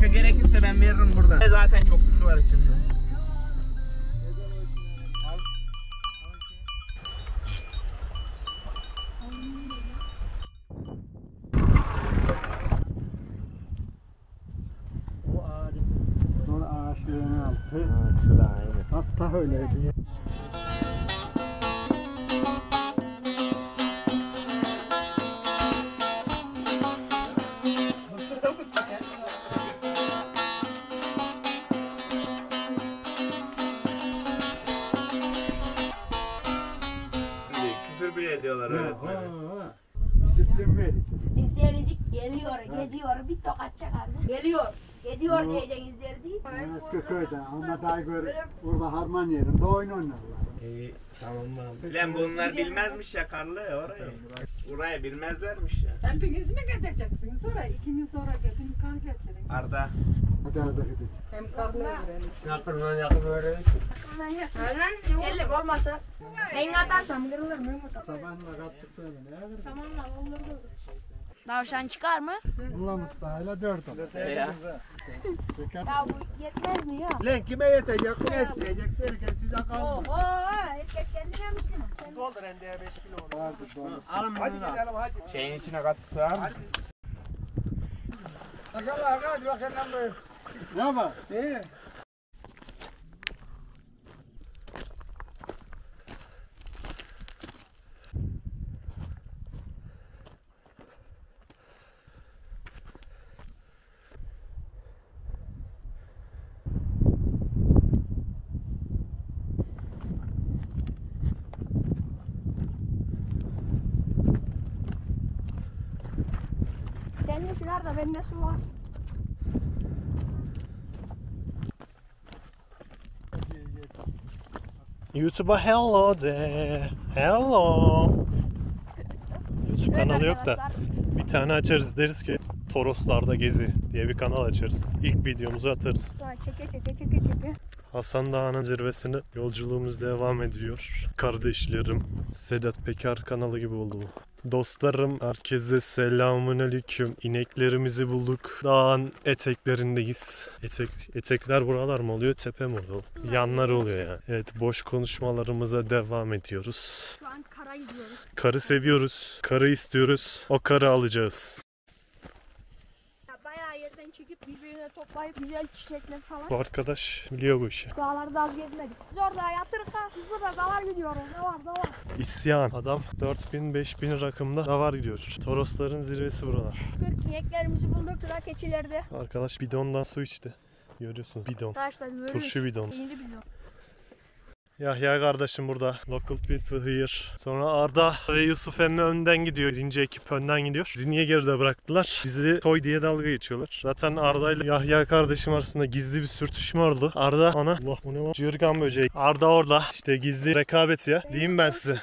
Kanka gerekirse ben veririm burada. Zaten çok sıkı var içinde. O ağacı. Sonra ağaçların altı. Şurada aynı. Hasta öyleydi. Küfür bile ediyorlar öğretmeni. Ha, Disiplin verin. İzleyedik geliyor, gidiyor, bir tokat çakardı. Geliyor, gidiyor Bu- diyecek izlerdi. Eski köyde Ahmet Aygör burada harman yerinde oyun oynarlar. İyi tamam mı? Lan bunlar bilmezmiş ya Karlı orayı. Burayı bilmezlermiş ya. Hepiniz mi gideceksiniz? Sonra iki gün sonra gelin kar getirin. Arda. Hadi hadi gideceğiz. Hem karlı öğrenin. Yakından yakın öğrenirsin. Ellik olmasa ben atarsam kırılır mı? Sabahla kattık sana ne yapalım? Samanla olurdu. Tavşan çıkar mı? Ulan Mustafa'yla dört olur. Ya. Şeker. Ya bu yetmez mi ya? Lan kime yetecek? Ne isteyecek derken size kalmıyor. Oho, herkes kendine Müslüman. Doldur endeye 5 kilo olur. Vardır doldur. Alın bunu da. Şeyin içine katsam. Ne var? Ne? Senin şu nerede? Bende su var. YouTube'a hello de. Hello. YouTube kanalı yok da bir tane açarız deriz ki Toroslarda Gezi diye bir kanal açarız. İlk videomuzu atarız. Çeke çeke çeke çeke. Hasan Dağı'nın zirvesine yolculuğumuz devam ediyor. Kardeşlerim, Sedat Peker kanalı gibi oldu bu. Dostlarım, herkese selamun aleyküm. İneklerimizi bulduk. Dağın eteklerindeyiz. Etek, etekler buralar mı oluyor, tepe mi oluyor? Yanları oluyor yani. Evet, boş konuşmalarımıza devam ediyoruz. Şu an kara gidiyoruz. Karı seviyoruz, karı istiyoruz. O karı alacağız. Ya bayağı yerden çekip toplayıp güzel çiçekler falan. Bu arkadaş biliyor bu işi. Dağlarda az gezmedik. Biz orada yatırık da biz burada davar gidiyoruz. Ne var da var. İsyan. Adam 4000-5000 rakımda davar gidiyor. Torosların zirvesi buralar. 40 ineklerimizi bulduk sıra keçilerde. Arkadaş bidondan su içti. Görüyorsunuz bidon. Arkadaşlar görüyoruz. Turşu bidon. İyiydi bidon. Yahya kardeşim burada. Local people here. Sonra Arda ve Yusuf emmi önden gidiyor. Birinci ekip önden gidiyor. Bizi niye geride bıraktılar? Bizi toy diye dalga geçiyorlar. Zaten Arda ile Yahya kardeşim arasında gizli bir sürtüşme oldu. Arda ona Allah bu ne lan? Cırgan böceği. Arda orada. İşte gizli rekabet ya. Diyeyim ben size.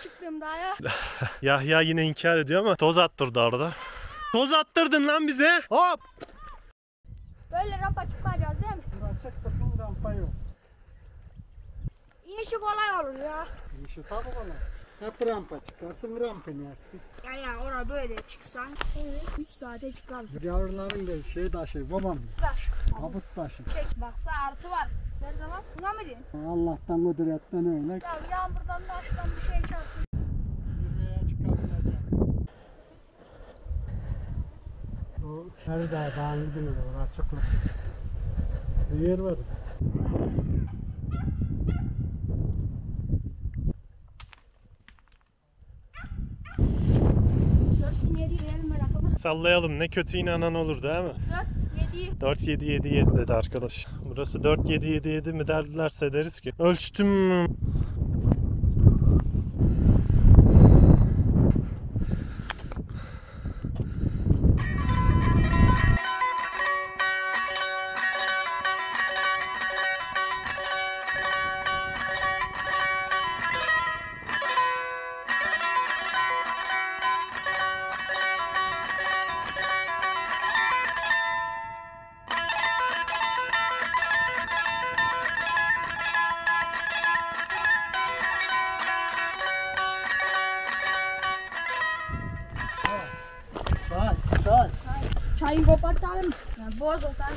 Yahya yine inkar ediyor ama toz attırdı Arda. Toz attırdın lan bize. Hop. Böyle rampa çıkmayacağız değil mi? Burası tıkım rampa yok. İnişi kolay olur ya. İşte tabi bana. Hep rampa çıkarsın rampa inersin. Ya ya ora böyle çıksan 3 saate çıkarsın. Yavruların da şey taşı babam. Taş. Tabut taşı. Çek baksa artı var. Her zaman buna mı diyeyim? Allah'tan kudretten öyle. Ya yağmurdan da açtan bir şey çarptı. Yürüyeye çıkabilecek. O her daha dağın gidin olur açıklık. Bir yer var. Sallayalım ne kötü inanan olur değil mi? Dört, yedi. 4 7 7 7 dedi arkadaş. Burası 4 7 7 7 mi derlerse deriz ki ölçtüm. Çayı kopartalım. Ya boz otar.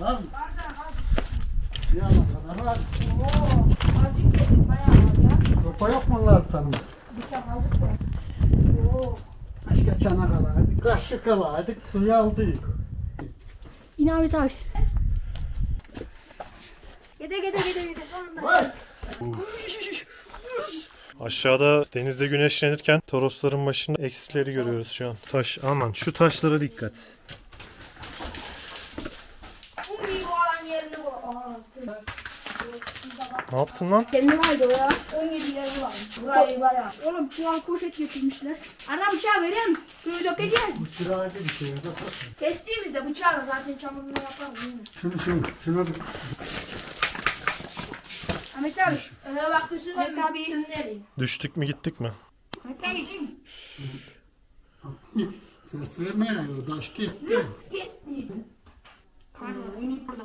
Hadi. Bir ana kadar hadi. Oo, azıcık yedim bayağı var ya. Sopa yok mu onlar tanım? Bıçak aldık ya. Oo. Başka çanak ala hadi. Kaşık ala hadi. Suyu aldı. İn abi taş. Gide gide gide gide sonunda. Vay. Aşağıda denizde güneşlenirken Torosların başında eksileri görüyoruz şu an. Taş aman şu taşlara dikkat. Ne yaptın lan? Kendi vardı o ya. 17 yeri var. Burayı bayağı. Oğlum çuval poşet getirmişler. Arada bıçağı musun? Suyu dökeceğiz. Bu çırağıcı bir şey. Bak. Kestiğimizde bıçağla zaten çamurunu yaparız? Şunu şunu. Şunu. Ahmet abi. Ee, bak düşün Ahmet abi. Düştük mü gittik mi? Ahmet abi? Ses vermeyin. Taş gitti. Gitti. Burada.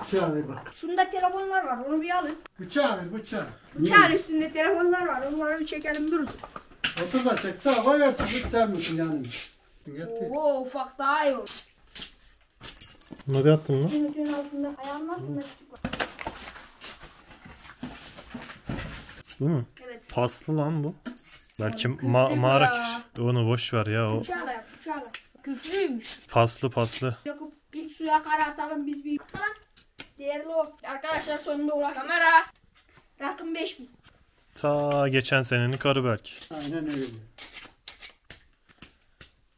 Bıçağı ver bak. Şunda telefonlar var onu bir alın. Bıçağı ver bıçağı. Bıçağın üstünde telefonlar var onları bir çekelim durun. Otur da çek. Sağ koyarsın. Bıçağı mısın? Getir. Oo ufak daha iyi olur. Nereye attın lan? Sümükün altında ayağının altında küçük var. Bu mu? Evet. Paslı lan bu. Belki ma- mağara kişi. Onu boş ver ya o. Bıçağla yap bıçağla. Küflüymüş. Paslı paslı. Yakıp ilk suya kara atalım biz bir. Değerli o. Arkadaşlar sonunda ulaştık. Kamera. Rakım 5000. Ta geçen senenin karı belki. Aynen öyle.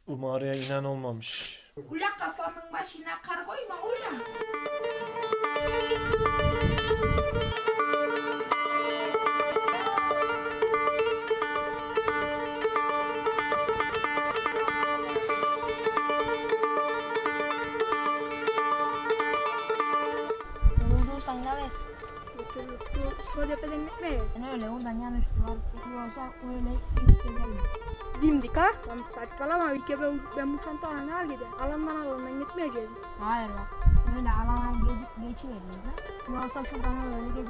Bu mağaraya inen olmamış. Ula kafamın başına kar koyma ula. Sen öyle oradan yanlış duvar. Vurursa öyle hissederim. Dimdik ha. Lan saçmalama bir kere ben, ben bu çantayla ne hal gider? Alandan alandan gitmeyeceğiz. Hayır bak. Öyle alana geçip geçiveriyoruz ha. Vurursa şuradan öyle geçiyor.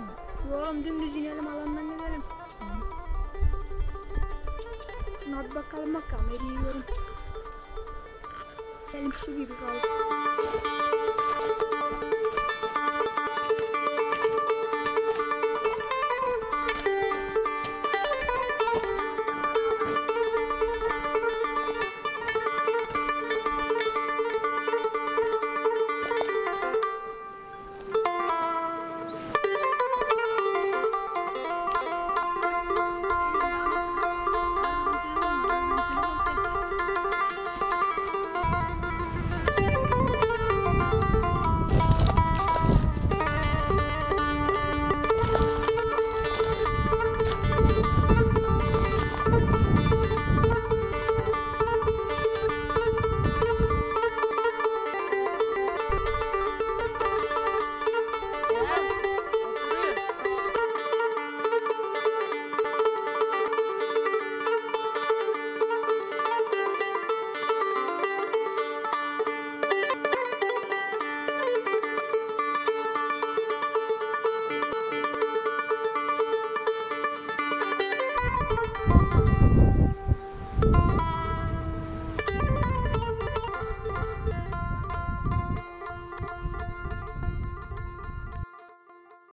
Oğlum dümdüz inelim alandan gidelim. Şuna bir bakalım bakalım eriyorum. Elim su gibi kaldı.